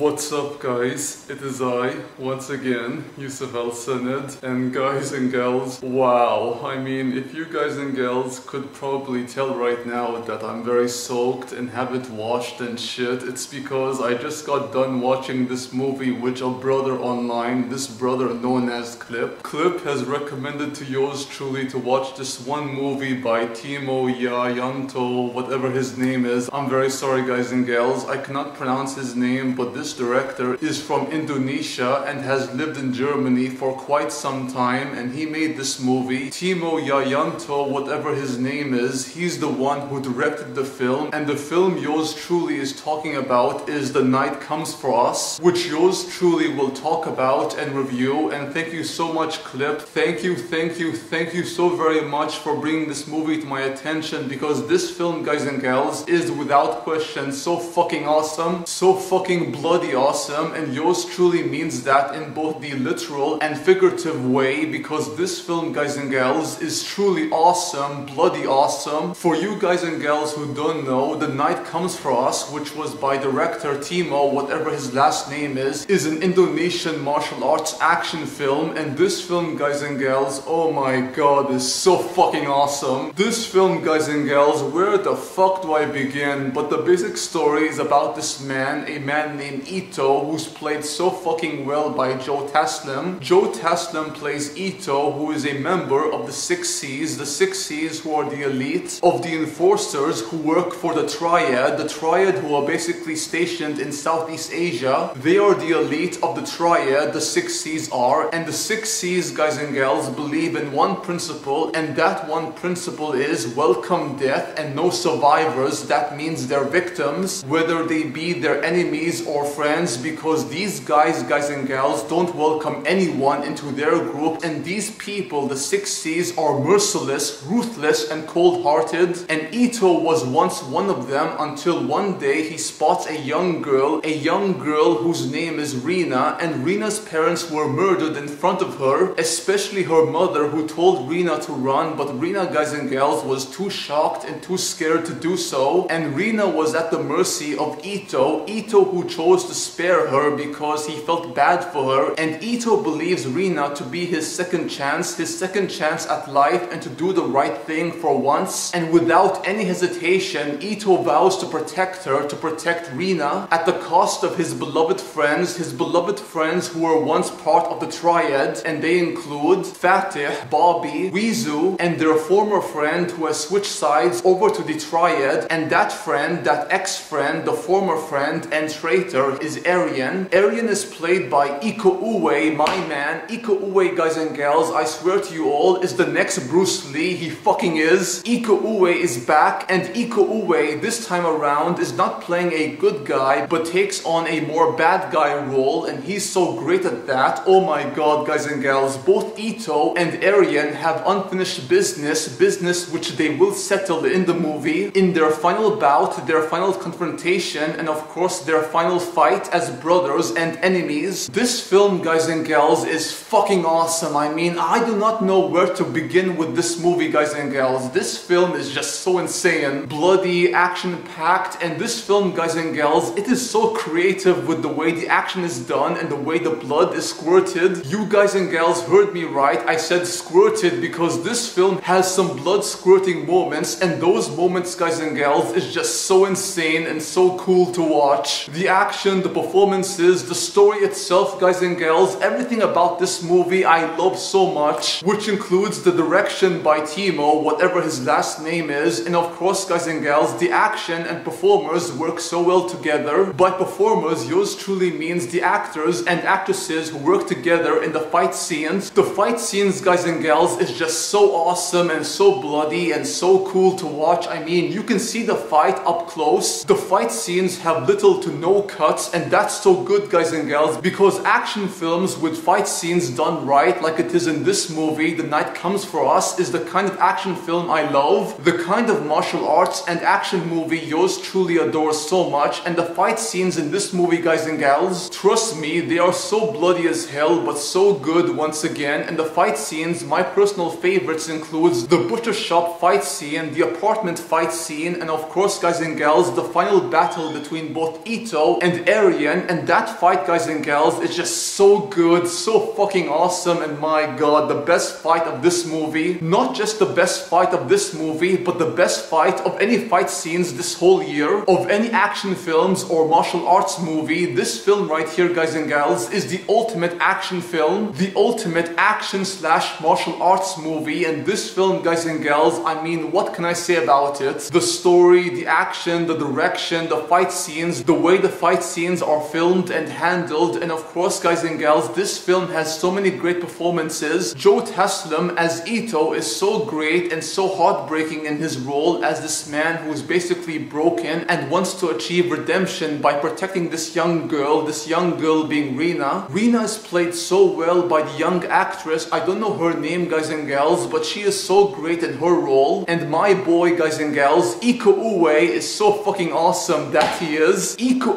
What's up guys? It is I, once again, Yusuf Al Sanad, and guys and gals, wow, I mean, if you guys and gals could probably tell right now that I'm very soaked and have it washed and shit, it's because I just got done watching this movie with a brother online, this brother known as Klip. Klip has recommended to yours truly to watch this one movie by Timo Yayanto, whatever his name is. I'm very sorry guys and gals, I cannot pronounce his name, but this director is from Indonesia and has lived in Germany for quite some time and he made this movie. Timo Yayanto, whatever his name is, he's the one who directed the film and the film yours truly is talking about is The Night Comes For Us, which yours truly will talk about and review and thank you so much Klip. Thank you, thank you, thank you so very much for bringing this movie to my attention because this film, guys and gals, is without question so fucking awesome, so fucking bloody bloody awesome and yours truly means that in both the literal and figurative way because this film guys and gals is truly awesome, bloody awesome. For you guys and gals who don't know, The Night Comes For Us which was by director Timo, whatever his last name is, is an Indonesian martial arts action film and this film guys and gals, oh my god, is so fucking awesome. This film guys and gals, where the fuck do I begin? But the basic story is about this man, a man named Ito, who's played so fucking well by Joe Taslim. Joe Taslim plays Ito, who is a member of the Six Seas, the Six Seas who are the elite of the enforcers who work for the Triad, the Triad who are basically stationed in Southeast Asia. They are the elite of the Triad, the Six Seas are, and the Six Seas, guys and gals, believe in one principle, and that one principle is welcome death and no survivors. That means their victims, whether they be their enemies or friends because these guys, guys and gals don't welcome anyone into their group and these people, the Six Seas, are merciless, ruthless and cold-hearted. And Ito was once one of them until one day he spots a young girl, a young girl whose name is Rina and Rina's parents were murdered in front of her, especially her mother who told Rina to run but Rina, guys and gals, was too shocked and too scared to do so. And Rina was at the mercy of Ito, Ito who chose to spare her because he felt bad for her. And Ito believes Rina to be his second chance, his second chance at life and to do the right thing for once. And without any hesitation Ito vows to protect her, to protect Rina at the cost of his beloved friends, his beloved friends who were once part of the triad. And they include Fatih, Bobby, Wisnu and their former friend who has switched sides over to the triad. And that friend, that ex-friend, the former friend and traitor is Arian. Arian is played by Iko Uwais, my man. Iko Uwais, guys and gals, I swear to you all, is the next Bruce Lee. He fucking is. Iko Uwais is back, and Iko Uwais, this time around, is not playing a good guy, but takes on a more bad guy role, and he's so great at that. Oh my god, guys and gals, both Ito and Arian have unfinished business, business which they will settle in the movie, in their final bout, their final confrontation, and of course their final fight fight as brothers and enemies. This film, guys and gals, is fucking awesome. I mean, I do not know where to begin with this movie, guys and gals. This film is just so insane. Bloody, action-packed, and this film, guys and gals, it is so creative with the way the action is done and the way the blood is squirted. You guys and gals heard me right. I said squirted because this film has some blood squirting moments and those moments, guys and gals, is just so insane and so cool to watch. The action the performances, the story itself, guys and gals, everything about this movie I love so much, which includes the direction by Timo, whatever his last name is, and of course, guys and gals, the action and performers work so well together. By performers, yours truly means the actors and actresses who work together in the fight scenes. The fight scenes, guys and gals, is just so awesome and so bloody and so cool to watch. I mean, you can see the fight up close. The fight scenes have little to no cuts and that's so good guys and gals because action films with fight scenes done right like it is in this movie The Night Comes For Us is the kind of action film I love the kind of martial arts and action movie yours truly adores so much and the fight scenes in this movie guys and gals trust me they are so bloody as hell but so good once again and the fight scenes my personal favorites includes the butcher shop fight scene the apartment fight scene and of course guys and gals the final battle between both Ito and Arian and that fight guys and gals is just so good, so fucking awesome and my god, the best fight of this movie. Not just the best fight of this movie, but the best fight of any fight scenes this whole year, of any action films or martial arts movie. This film right here guys and gals is the ultimate action film, the ultimate action slash martial arts movie and this film guys and gals, I mean what can I say about it? The story, the action, the direction, the fight scenes, the way the fight scenes are filmed and handled and of course guys and gals this film has so many great performances. Joe Taslim as Ito is so great and so heartbreaking in his role as this man who is basically broken and wants to achieve redemption by protecting this young girl, this young girl being Rena. Rena is played so well by the young actress, I don't know her name guys and gals but she is so great in her role and my boy guys and gals, Iko Uwais is so fucking awesome that he is. Iko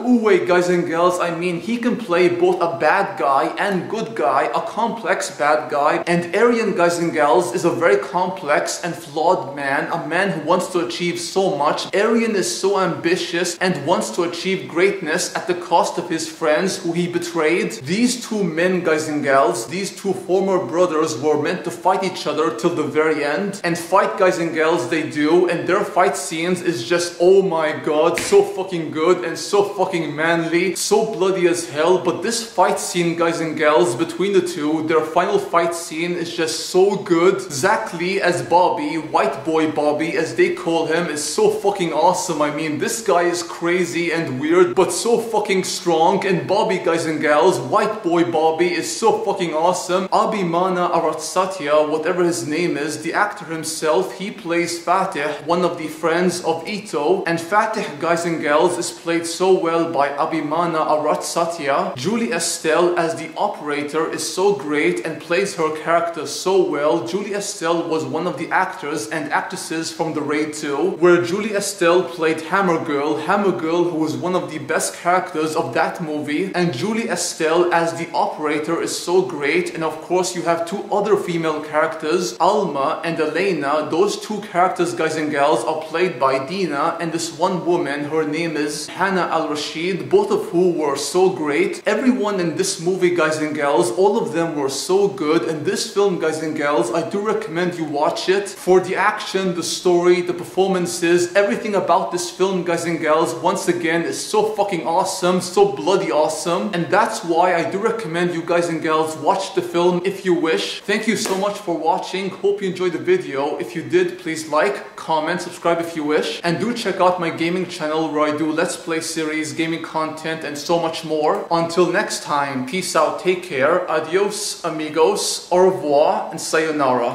Guys and girls, I mean he can play both a bad guy and good guy, a complex bad guy and Arian guys and girls, is a very complex and flawed man, a man who wants to achieve so much. Arian is so ambitious and wants to achieve greatness at the cost of his friends who he betrayed. These two men guys and girls, these two former brothers were meant to fight each other till the very end and fight guys and girls, they do and their fight scenes is just oh my god so fucking good and so fucking manly so bloody as hell but this fight scene guys and gals between the two their final fight scene is just so good. Zack Lee as Bobby white boy Bobby as they call him is so fucking awesome. I mean this guy is crazy and weird but so fucking strong. And Bobby guys and gals white boy Bobby is so fucking awesome. Abimana Aryasatya whatever his name is the actor himself he plays Fatih one of the friends of Ito. And Fatih guys and gals is played so well by Abimana Aryasatya Julie Estelle as the operator is so great and plays her character so well. Julie Estelle was one of the actors and actresses from The Raid 2 where Julie Estelle played Hammer Girl. Hammer Girl who was one of the best characters of that movie. And Julie Estelle as the operator is so great. And of course you have two other female characters Alma and Elena. Those two characters guys and gals are played by Dina and this one woman. Her name is Hannah Al-Rashid both of who were so great everyone in this movie guys and gals all of them were so good. And this film guys and gals I do recommend you watch it for the action the story the performances everything about this film guys and gals once again is so fucking awesome so bloody awesome. And that's why I do recommend you guys and gals watch the film if you wish. Thank you so much for watching. Hope you enjoyed the video. If you did please like comment subscribe if you wish. And do check out my gaming channel where I do let's play series gaming content and so much more. Until next time peace out take care adios amigos au revoir and sayonara